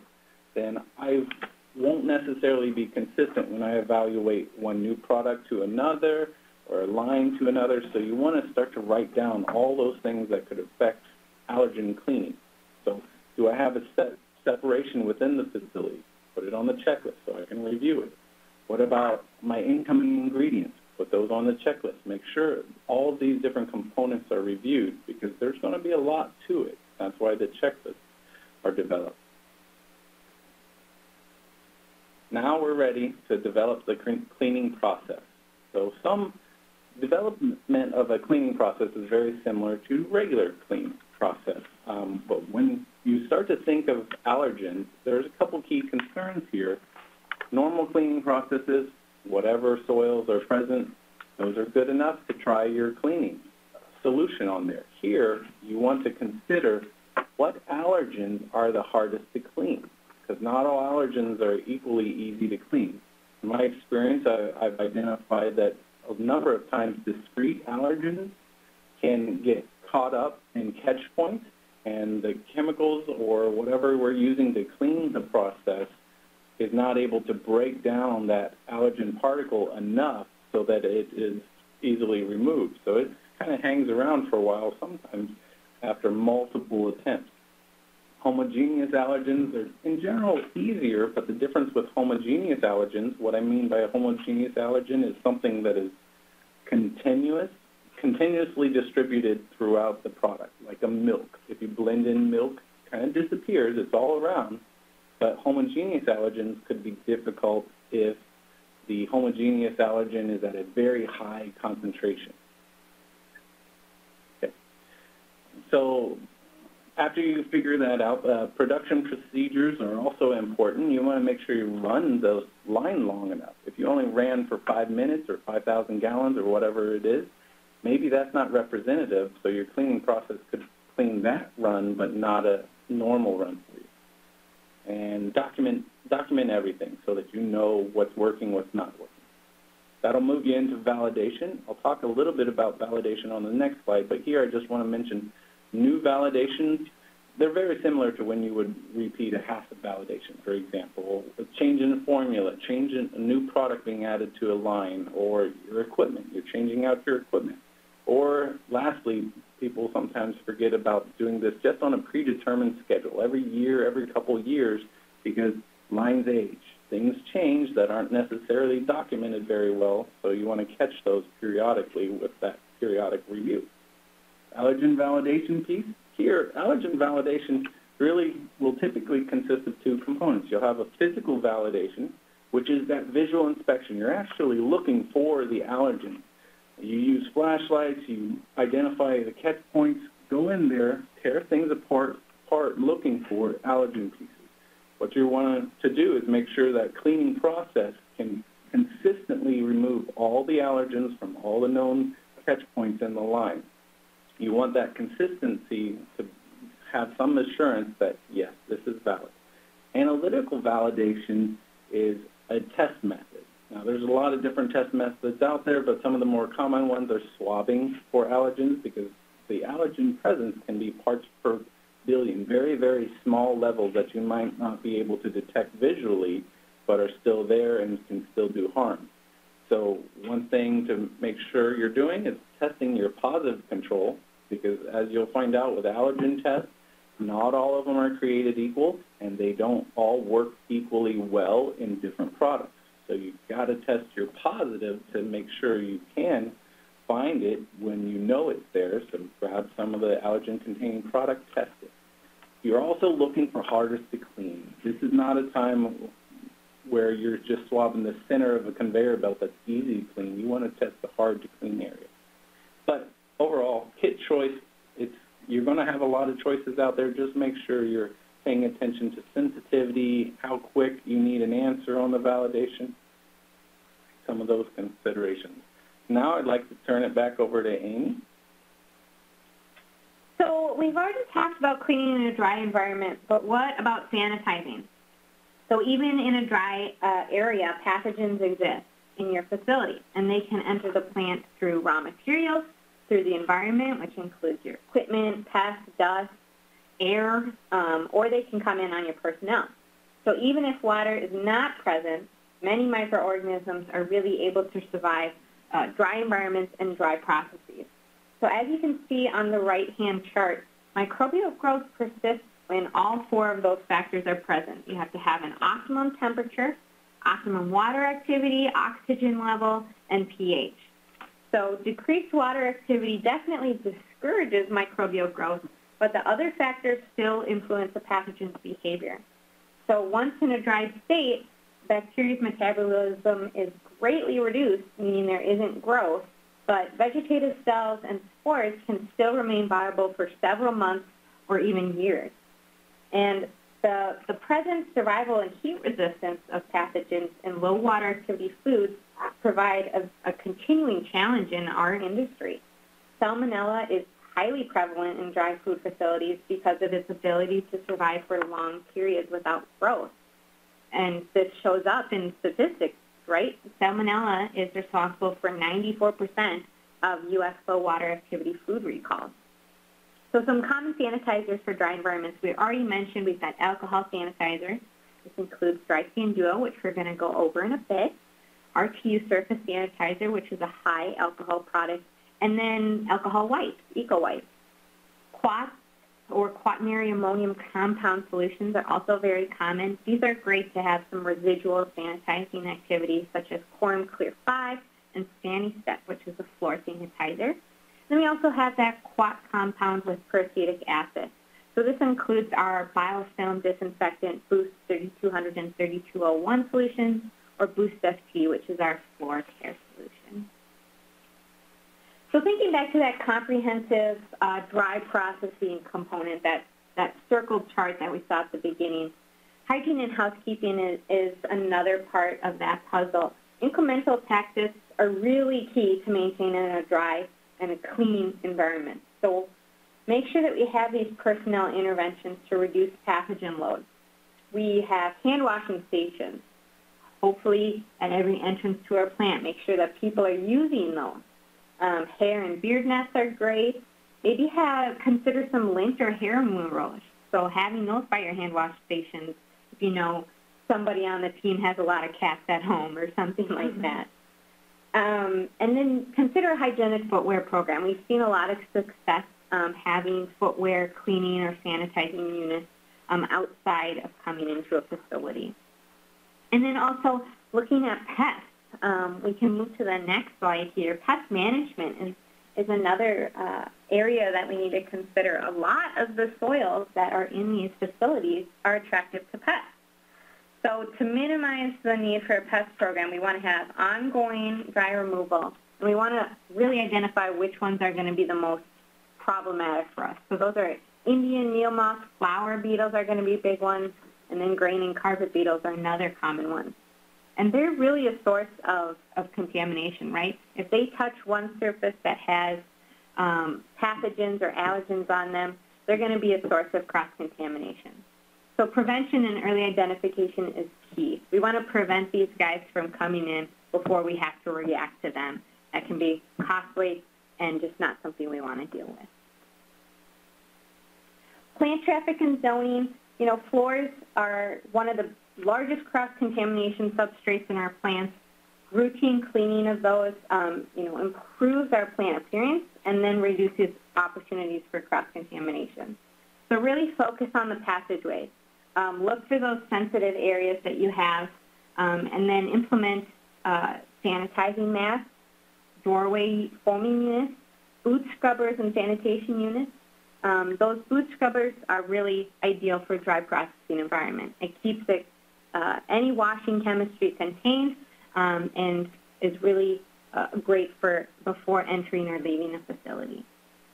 C: then I won't necessarily be consistent when I evaluate one new product to another or line to another. So you want to start to write down all those things that could affect allergen cleaning. So do I have a set separation within the facility? Put it on the checklist so I can review it. What about my incoming ingredients? Put those on the checklist. Make sure all these different components are reviewed because there's going to be a lot to it. That's why the checklists are developed. Now we're ready to develop the cleaning process. So some development of a cleaning process is very similar to regular cleaning process. Um, but when you start to think of allergens, there's a couple key concerns here. Normal cleaning processes, whatever soils are present, those are good enough to try your cleaning solution on there. Here, you want to consider what allergens are the hardest to clean, because not all allergens are equally easy to clean. In my experience, I, I've identified that a number of times discrete allergens can get caught up in catch points, and the chemicals or whatever we're using to clean the process is not able to break down that allergen particle enough so that it is easily removed. So it kind of hangs around for a while, sometimes after multiple attempts. Homogeneous allergens are, in general, easier, but the difference with homogeneous allergens, what I mean by a homogeneous allergen is something that is continuous, continuously distributed throughout the product, like a milk. If you blend in milk, it kind of disappears, it's all around, but homogeneous allergens could be difficult if the homogeneous allergen is at a very high concentration. Okay. So after you figure that out, uh, production procedures are also important. You want to make sure you run the line long enough. If you only ran for five minutes or 5,000 gallons or whatever it is, maybe that's not representative, so your cleaning process could clean that run, but not a normal run for you. And document, document everything so that you know what's working, what's not working. That'll move you into validation. I'll talk a little bit about validation on the next slide, but here I just want to mention new validations. They're very similar to when you would repeat a HACCP validation, for example, a change in the formula, change in a new product being added to a line, or your equipment, you're changing out your equipment. Or lastly, people sometimes forget about doing this just on a predetermined schedule, every year, every couple years, because lines age. Things change that aren't necessarily documented very well, so you want to catch those periodically with that periodic review. Allergen validation piece, here, allergen validation really will typically consist of two components. You'll have a physical validation, which is that visual inspection. You're actually looking for the allergen. You use flashlights, you identify the catch points, go in there, tear things apart, apart looking for allergen pieces. What you want to do is make sure that cleaning process can consistently remove all the allergens from all the known catch points in the line. You want that consistency to have some assurance that, yes, this is valid. Analytical validation is a test method. Now, there's a lot of different test methods out there, but some of the more common ones are swabbing for allergens because the allergen presence can be parts per billion, very, very small levels that you might not be able to detect visually, but are still there and can still do harm. So one thing to make sure you're doing is testing your positive control, because as you'll find out with allergen tests, not all of them are created equal, and they don't all work equally well in different products. So you've got to test your positive to make sure you can find it when you know it's there. So grab some of the allergen-containing product, test it. You're also looking for hardest to clean. This is not a time where you're just swabbing the center of a conveyor belt that's easy to clean. You want to test the hard to clean area. Overall, kit choice, it's, you're going to have a lot of choices out there. Just make sure you're paying attention to sensitivity, how quick you need an answer on the validation, some of those considerations. Now I'd like to turn it back over to Amy.
B: So we've already talked about cleaning in a dry environment, but what about sanitizing? So even in a dry uh, area, pathogens exist in your facility, and they can enter the plant through raw materials, through the environment, which includes your equipment, pests, dust, air, um, or they can come in on your personnel. So even if water is not present, many microorganisms are really able to survive uh, dry environments and dry processes. So as you can see on the right-hand chart, microbial growth persists when all four of those factors are present. You have to have an optimum temperature, optimum water activity, oxygen level, and pH. So decreased water activity definitely discourages microbial growth, but the other factors still influence the pathogen's behavior. So once in a dry state, bacteria's metabolism is greatly reduced, meaning there isn't growth, but vegetative cells and spores can still remain viable for several months or even years. And the, the present survival and heat resistance of pathogens in low water activity foods provide a, a continuing challenge in our industry. Salmonella is highly prevalent in dry food facilities because of its ability to survive for long periods without growth. And this shows up in statistics, right? Salmonella is responsible for 94% of U.S. low water activity food recalls. So some common sanitizers for dry environments. We already mentioned we've got alcohol sanitizer. This includes Dry Sand Duo, which we're going to go over in a bit. RTU surface sanitizer, which is a high alcohol product, and then alcohol wipes, eco wipes. Quats or quaternary ammonium compound solutions are also very common. These are great to have some residual sanitizing activities such as Quorum Clear 5 and Step, which is a floor sanitizer. Then we also have that quat compound with peracetic acid. So this includes our biofilm disinfectant Boost 3200 and 3201 solutions, or Boost FT, which is our floor care solution. So thinking back to that comprehensive uh, dry processing component, that, that circled chart that we saw at the beginning, hygiene and housekeeping is, is another part of that puzzle. Incremental tactics are really key to maintaining a dry and a clean environment. So make sure that we have these personnel interventions to reduce pathogen load. We have hand washing stations, hopefully at every entrance to our plant. Make sure that people are using those. Um, hair and beard nets are great. Maybe have consider some lint or hair removal. So having those by your hand wash stations, if you know somebody on the team has a lot of cats at home or something like mm-hmm. that. Um, and then consider a hygienic footwear program. We've seen a lot of success um, having footwear cleaning or sanitizing units um, outside of coming into a facility. And then also looking at pests. Um, we can move to the next slide here. Pest management is, is another uh, area that we need to consider. A lot of the soils that are in these facilities are attractive to pests. So to minimize the need for a pest program, we want to have ongoing dry removal, and we want to really identify which ones are going to be the most problematic for us. So those are Indian meal moth, flour beetles are going to be big ones, and then grain carpet beetles are another common one. And they're really a source of, of contamination, right? If they touch one surface that has um, pathogens or allergens on them, they're going to be a source of cross-contamination. So prevention and early identification is key. We want to prevent these guys from coming in before we have to react to them. That can be costly and just not something we want to deal with. Plant traffic and zoning, you know, floors are one of the largest cross-contamination substrates in our plants. Routine cleaning of those, um, you know, improves our plant appearance and then reduces opportunities for cross-contamination. So really focus on the passageways. Um, look for those sensitive areas that you have, um, and then implement uh, sanitizing masks, doorway foaming units, boot scrubbers and sanitation units. Um, those boot scrubbers are really ideal for dry processing environment. It keeps it, uh, any washing chemistry contained um, and is really uh, great for before entering or leaving a facility.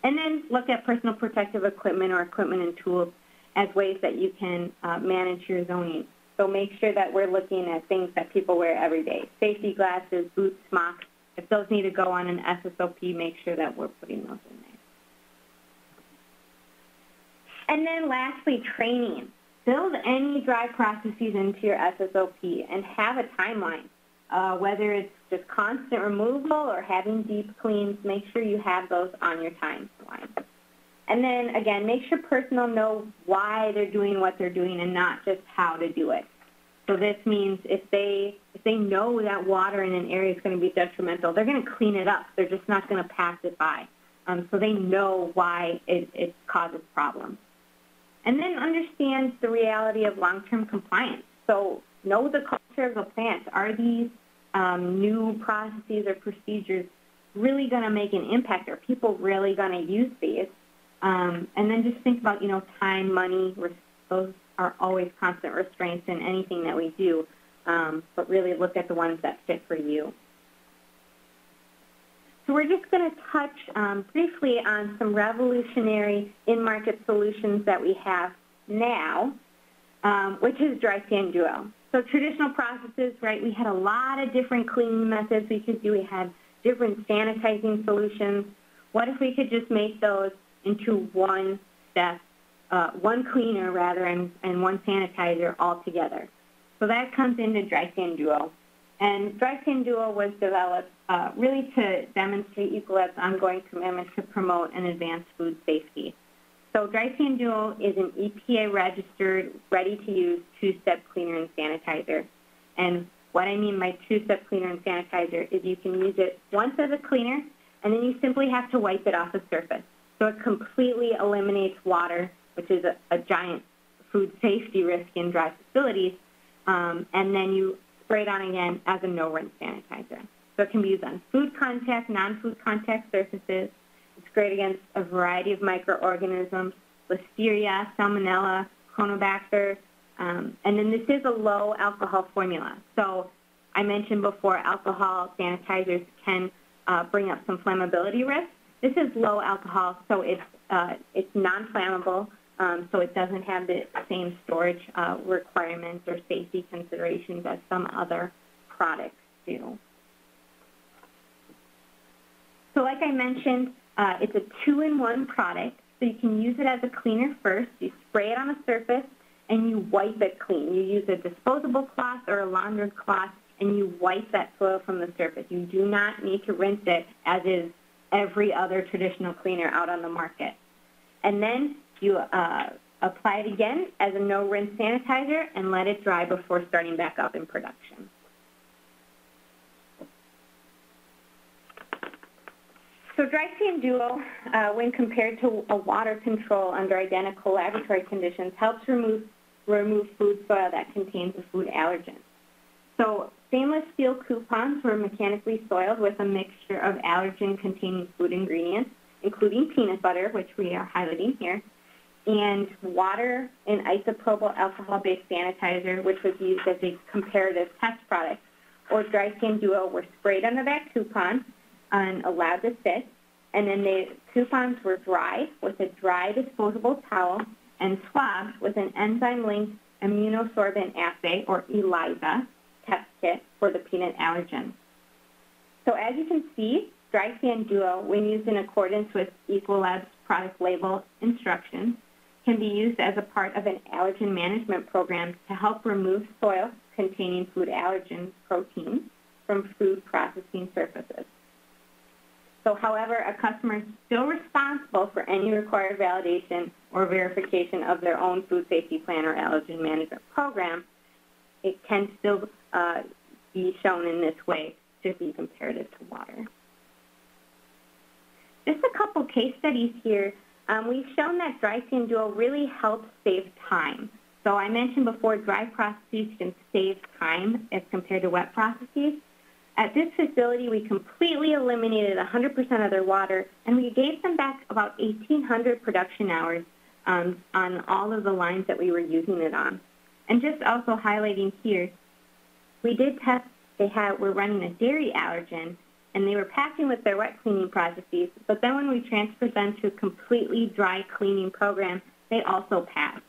B: And then look at personal protective equipment or equipment and tools as ways that you can uh, manage your zoning. So make sure that we're looking at things that people wear every day. Safety glasses, boots, smocks. If those need to go on an SSOP, make sure that we're putting those in there. And then lastly, training. Build any dry processes into your SSOP and have a timeline. Uh, whether it's just constant removal or having deep cleans, make sure you have those on your timeline. And then again, make sure personnel know why they're doing what they're doing and not just how to do it. So this means if they if they know that water in an area is going to be detrimental, they're going to clean it up. They're just not going to pass it by. Um, so they know why it, it causes problems. And then understand the reality of long-term compliance. So know the culture of the plant. Are these um, new processes or procedures really going to make an impact? Are people really going to use these? Um, and then just think about, you know, time, money, those are always constant restraints in anything that we do, um, but really look at the ones that fit for you. So we're just going to touch um, briefly on some revolutionary in-market solutions that we have now, um, which is DrySan Duo. So traditional processes, right, we had a lot of different cleaning methods we could do. We had different sanitizing solutions. What if we could just make those into one step, uh, one cleaner rather, and, and one sanitizer all together. So that comes into DrySan Duo. And DrySan Duo was developed uh, really to demonstrate Ecolab's ongoing commitment to promote and advance food safety. So DrySan Duo is an EPA-registered, ready-to-use two-step cleaner and sanitizer. And what I mean by two-step cleaner and sanitizer is you can use it once as a cleaner, and then you simply have to wipe it off the surface. So it completely eliminates water, which is a, a giant food safety risk in dry facilities, um, and then you spray it on again as a no-rinse sanitizer. So it can be used on food contact, non-food contact surfaces. It's great against a variety of microorganisms, Listeria, Salmonella, Cronobacter, um, and then this is a low alcohol formula. So I mentioned before alcohol sanitizers can uh, bring up some flammability risk. This is low alcohol, so it's, uh, it's non-flammable, um, so it doesn't have the same storage uh, requirements or safety considerations as some other products do. So like I mentioned, uh, it's a two-in-one product, so you can use it as a cleaner first. You spray it on a surface, and you wipe it clean. You use a disposable cloth or a laundered cloth, and you wipe that soil from the surface. You do not need to rinse it, as is every other traditional cleaner out on the market. And then you uh, apply it again as a no-rinse sanitizer and let it dry before starting back up in production. So dry DrySan Duo, uh, when compared to a water control under identical laboratory conditions, helps remove, remove food soil that contains a food allergen. So stainless steel coupons were mechanically soiled with a mixture of allergen-containing food ingredients, including peanut butter, which we are highlighting here, and water and isopropyl alcohol-based sanitizer, which was used as a comparative test product, or DrySan Duo were sprayed on under that coupon and allowed to sit. And then the coupons were dried with a dry disposable towel and swabbed with an enzyme-linked immunosorbent assay, or ELISA, test kit for the peanut allergen. So as you can see, DrySan Duo, when used in accordance with Ecolab's product label instructions, can be used as a part of an allergen management program to help remove soil containing food allergen proteins from food processing surfaces. So however, a customer is still responsible for any required validation or verification of their own food safety plan or allergen management program. It can still uh, be shown in this way to be comparative to water. Just a couple case studies here. Um, we've shown that DrySan Duo really helps save time. So I mentioned before dry processes can save time as compared to wet processes. At this facility, we completely eliminated 100% of their water, and we gave them back about 1,800 production hours um, on all of the lines that we were using it on. And just also highlighting here, we did test, they had, were running a dairy allergen, and they were passing with their wet cleaning processes, but then when we transferred them to a completely dry cleaning program, they also passed.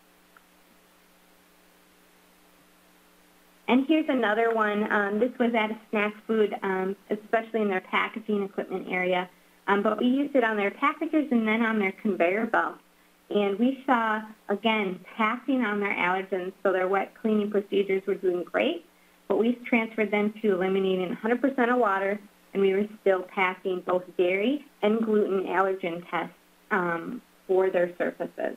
B: And here's another one. Um, this was at a snack food, um, especially in their packaging equipment area. Um, but we used it on their packagers and then on their conveyor belts. And we saw, again, passing on their allergens, so their wet cleaning procedures were doing great, but we transferred them to eliminating 100% of water, and we were still passing both dairy and gluten allergen tests um, for their surfaces.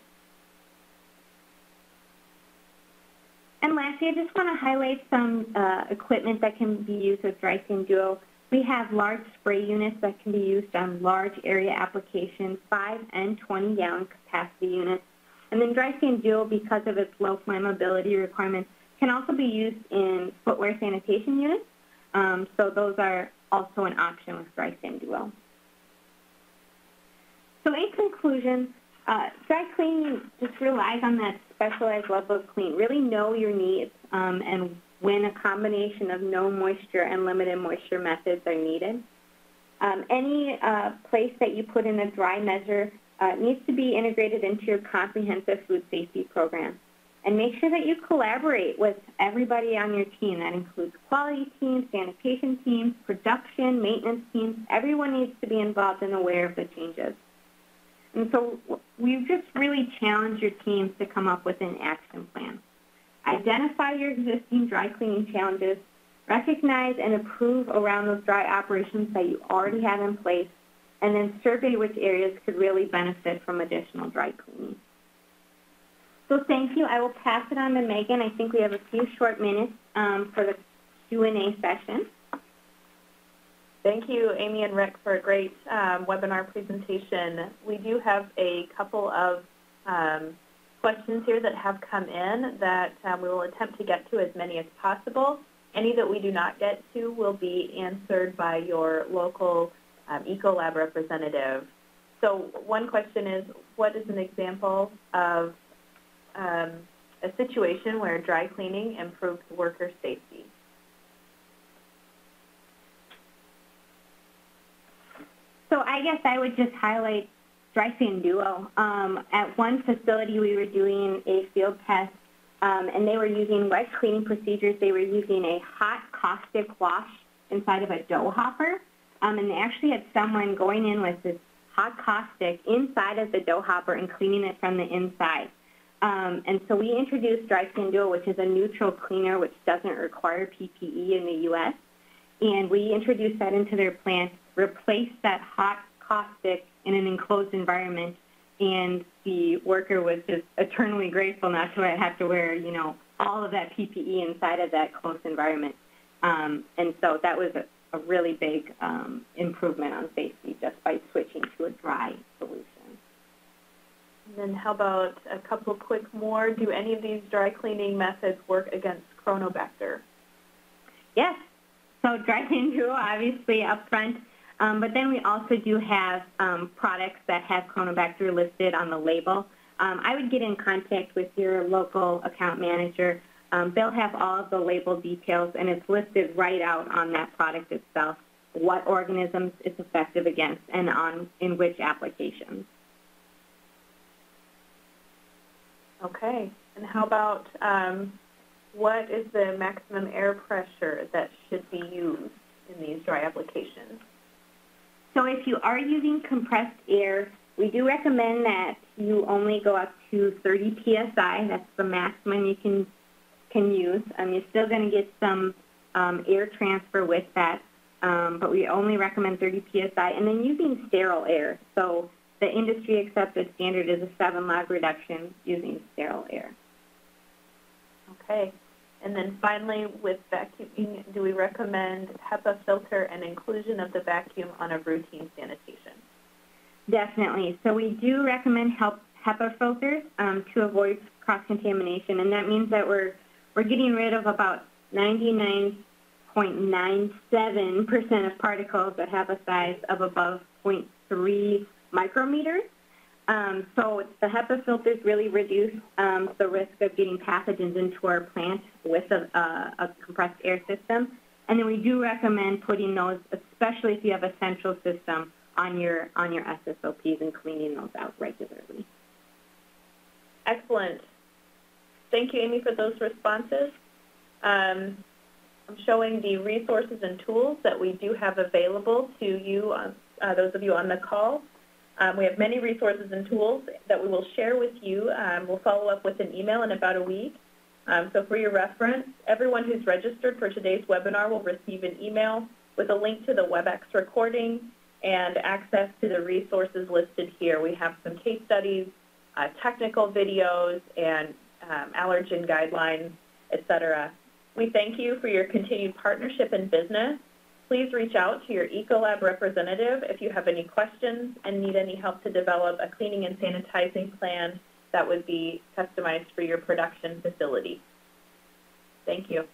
B: And lastly, I just want to highlight some uh, equipment that can be used with DrySan Duo. We have large spray units that can be used on large area applications, 5 and 20 gallon capacity units. And then DrySan Duo, because of its low flammability requirements, can also be used in footwear sanitation units. Um, so those are also an option with DrySan Duo. So in conclusion, uh, dry cleaning just relies on that specialized level of clean. Really know your needs um, and when a combination of no moisture and limited moisture methods are needed. Um, any uh, place that you put in a dry measure uh, needs to be integrated into your comprehensive food safety program. And make sure that you collaborate with everybody on your team. That includes quality teams, sanitation teams, production, maintenance teams. Everyone needs to be involved and aware of the changes. And so we've just really challenged your teams to come up with an action plan. Identify your existing dry cleaning challenges, recognize and approve around those dry operations that you already have in place, and then survey which areas could really benefit from additional dry cleaning. So thank you. I will pass it on to Megan. I think we have a few short minutes um, for the Q&A session.
A: Thank you, Amy and Rick, for a great um, webinar presentation. We do have a couple of um, questions here that have come in that um, we will attempt to get to as many as possible. Any that we do not get to will be answered by your local um, Ecolab representative. So one question is, what is an example of um, a situation where dry cleaning improves worker safety?
B: So I guess I would just highlight DrySan Duo. Um, at one facility, we were doing a field test, um, and they were using wet cleaning procedures. They were using a hot caustic wash inside of a dough hopper, um, and they actually had someone going in with this hot caustic inside of the dough hopper and cleaning it from the inside. Um, and so we introduced DrySan Duo, which is a neutral cleaner which doesn't require PPE in the U.S., and we introduced that into their plant, replaced that hot caustic in an enclosed environment, and the worker was just eternally grateful not to have to wear, you know, all of that PPE inside of that close environment. Um, and so that was a, a really big um, improvement on safety just by switching to a dry solution.
A: And then how about a couple quick more? Do any of these dry cleaning methods work against Cronobacter?
B: Yes. So DrySan Duo, obviously up front, um, but then we also do have um, products that have Cronobacter listed on the label. Um, I would get in contact with your local account manager. Um, they'll have all of the label details, and it's listed right out on that product itself, what organisms it's effective against and on in which applications.
A: Okay. And how about um, what is the maximum air pressure that should be used in these dry applications?
B: So if you are using compressed air, we do recommend that you only go up to 30 psi. That's the maximum you can can use. Um, you're still going to get some um, air transfer with that, um, but we only recommend 30 psi. And then using sterile air. So the industry accepted standard is a seven log reduction using sterile air.
A: Okay. And then finally, with vacuuming, do we recommend HEPA filter and inclusion of the vacuum on a routine sanitation?
B: Definitely. So we do recommend help HEPA filters um, to avoid cross-contamination, and that means that we're, we're getting rid of about 99.97% of particles that have a size of above 0.3 micrometers. Um, so the HEPA filters really reduce um, the risk of getting pathogens into our plant with a, a, a, compressed air system. And then we do recommend putting those, especially if you have a central system, on your on your SSOPs and cleaning those out regularly.
A: Excellent. Thank you, Amy, for those responses. Um, I'm showing the resources and tools that we do have available to you, uh, uh those of you on the call. Um, we have many resources and tools that we will share with you. Um, we'll follow up with an email in about a week. Um, so for your reference, everyone who's registered for today's webinar will receive an email with a link to the WebEx recording and access to the resources listed here. We have some case studies, uh, technical videos, and um, allergen guidelines, et cetera. We thank you for your continued partnership in business Please reach out to your Ecolab representative if you have any questions and need any help to develop a cleaning and sanitizing plan that would be customized for your production facility. Thank you.